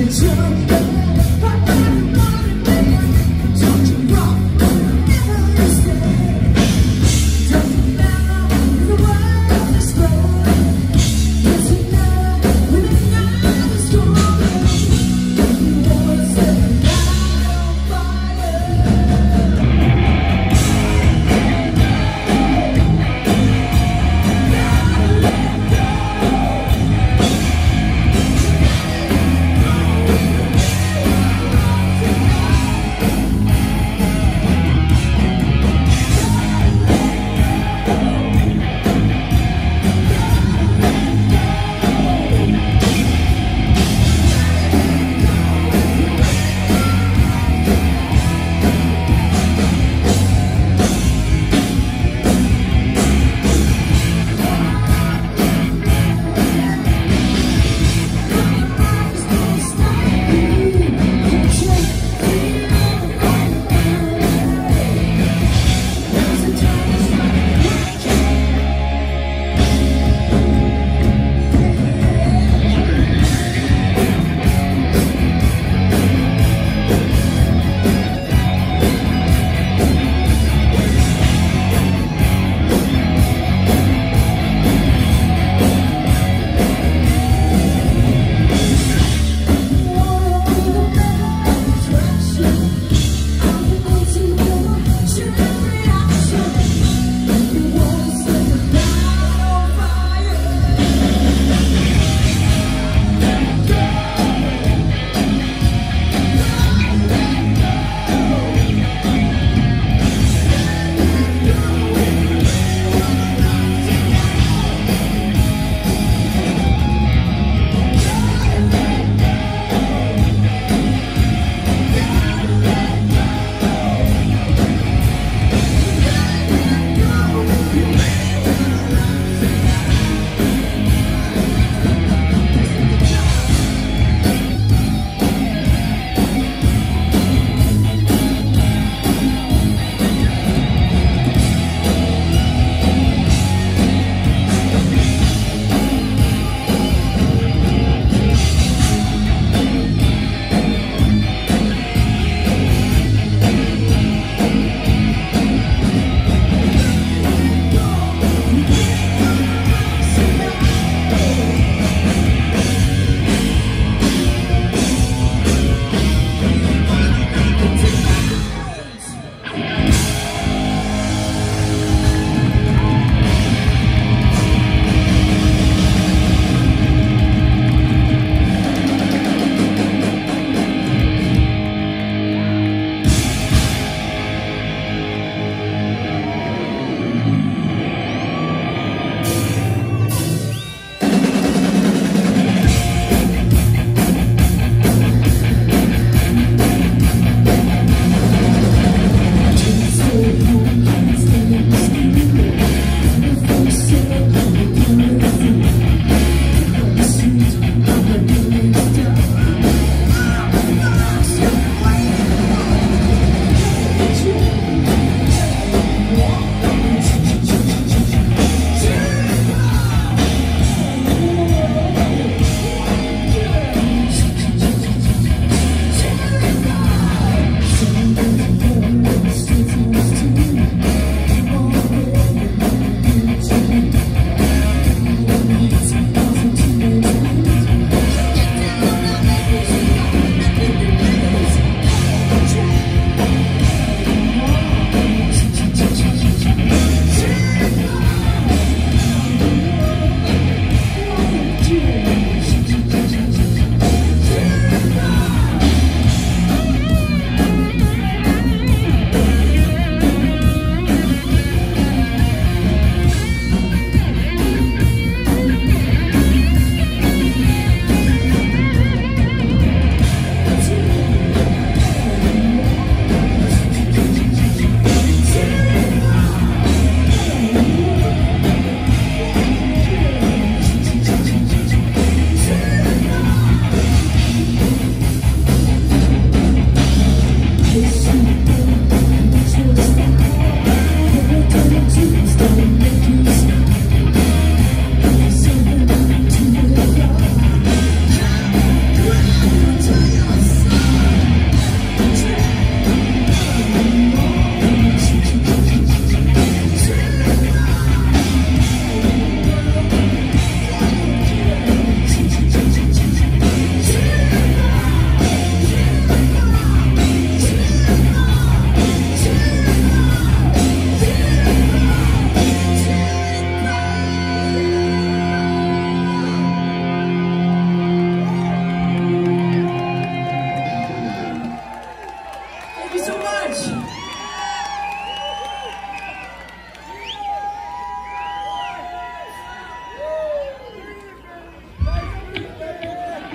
can tell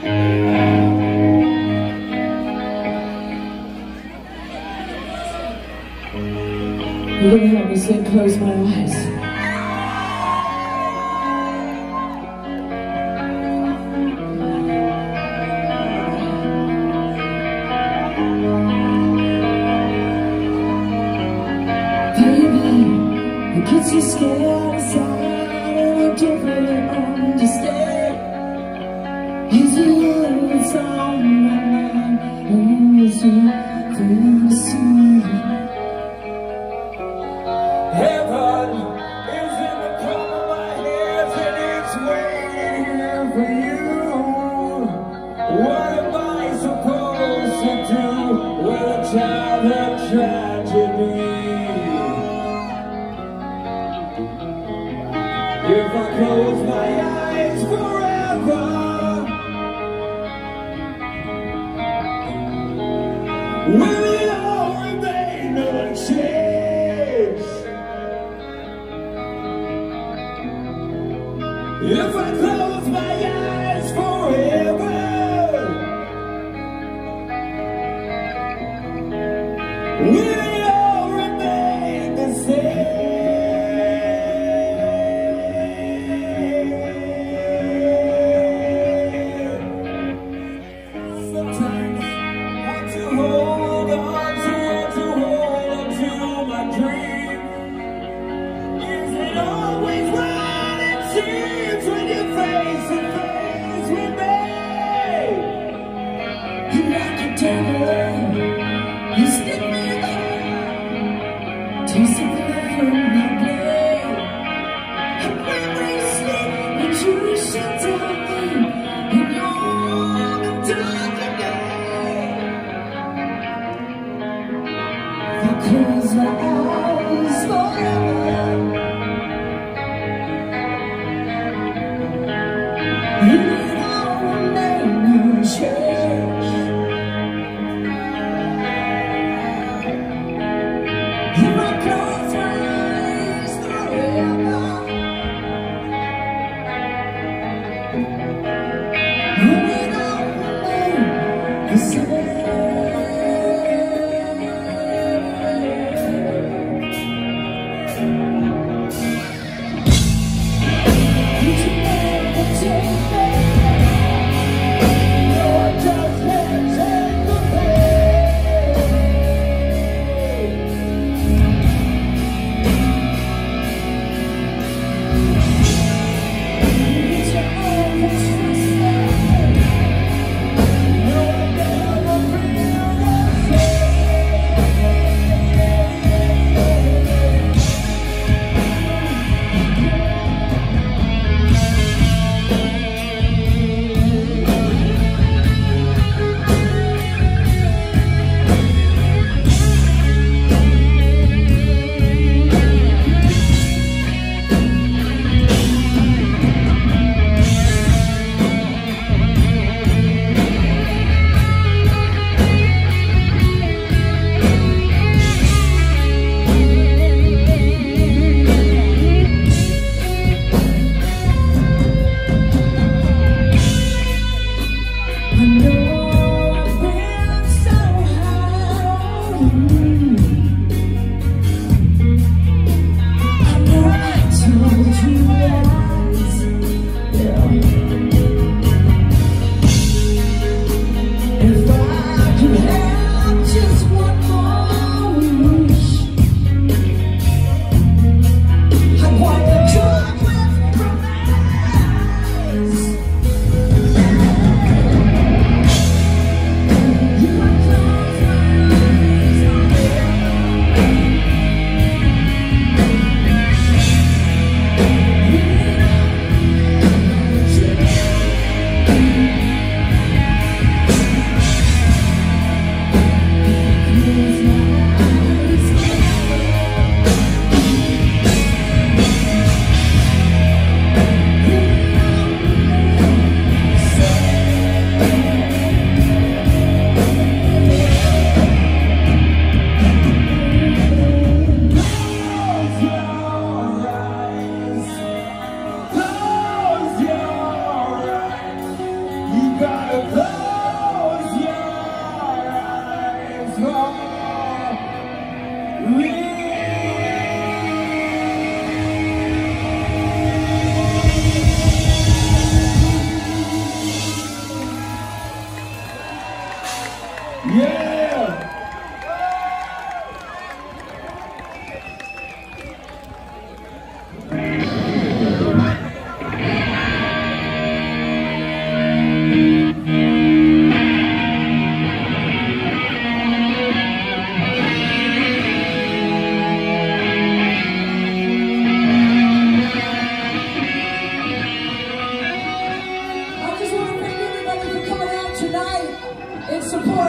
Look at me, so close my eyes. Tragedy? If I close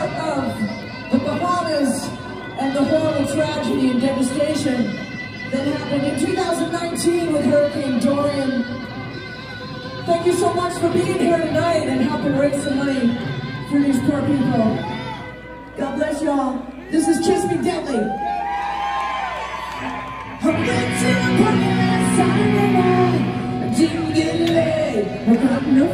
of the Bahamas and the horrible tragedy and devastation that happened in 2019 with Hurricane Dorian. Thank you so much for being here tonight and helping raise some money for these poor people. God bless y'all. This is Kiss Me Deadly. I'm night. I didn't get laid. I got no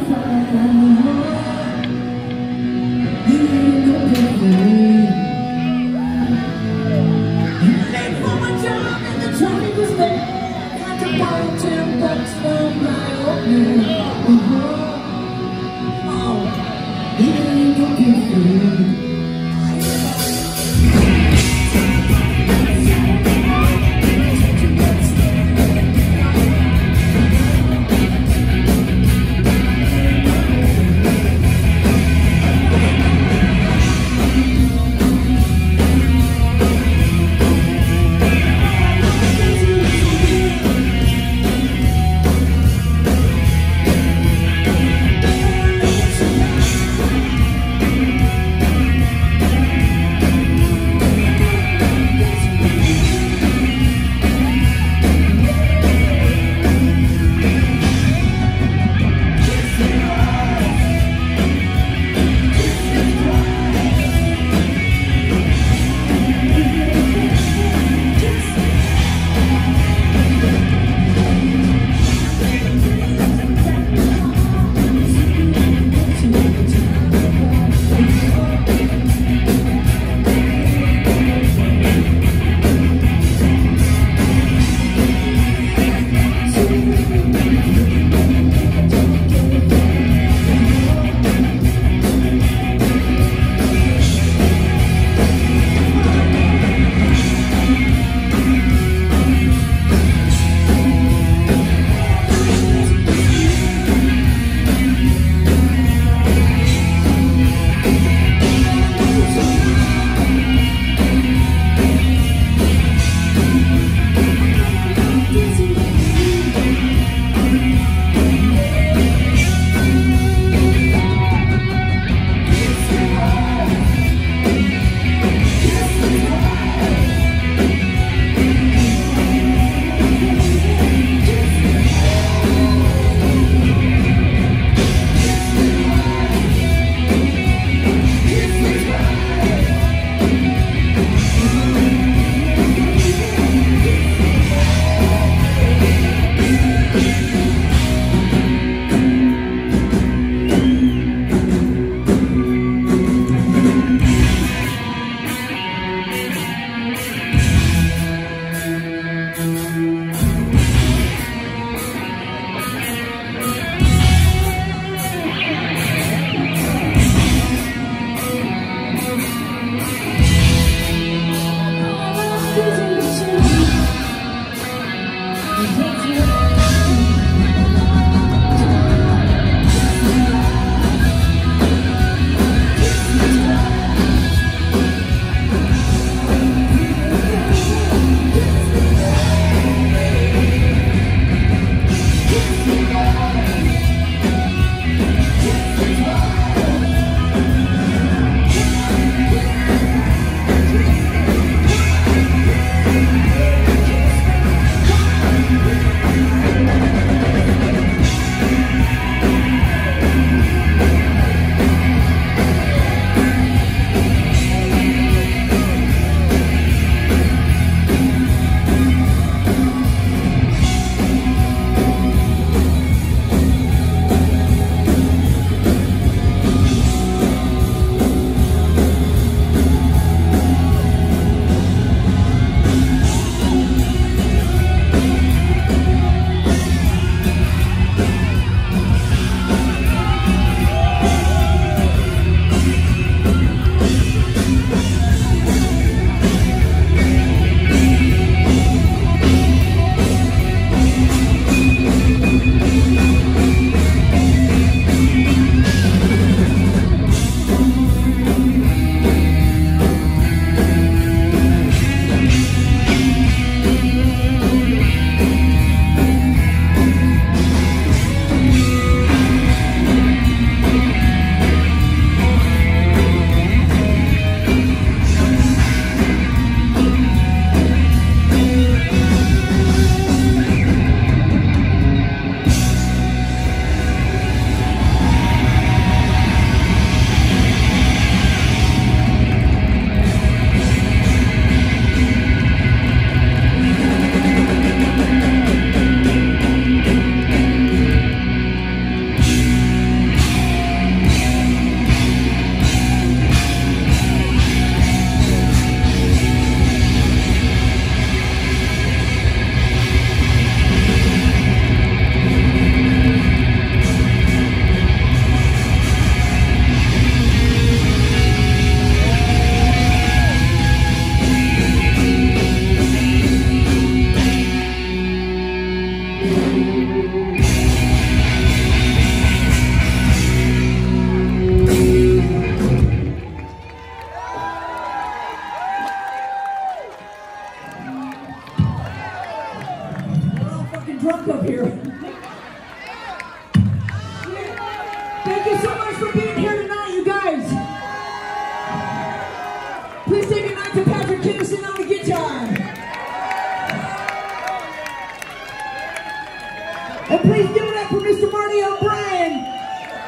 And please give it up for Mr. Marty O'Brien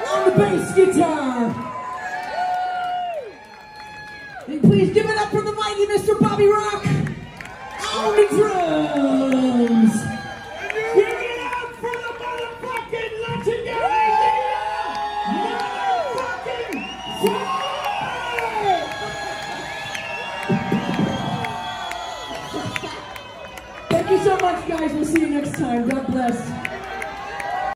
on the bass guitar. And please give it up for the mighty Mr. Bobby Rock on the drums. Give it up for the motherfucking motherfucking! Thank you so much, guys. We'll see you next time. God bless.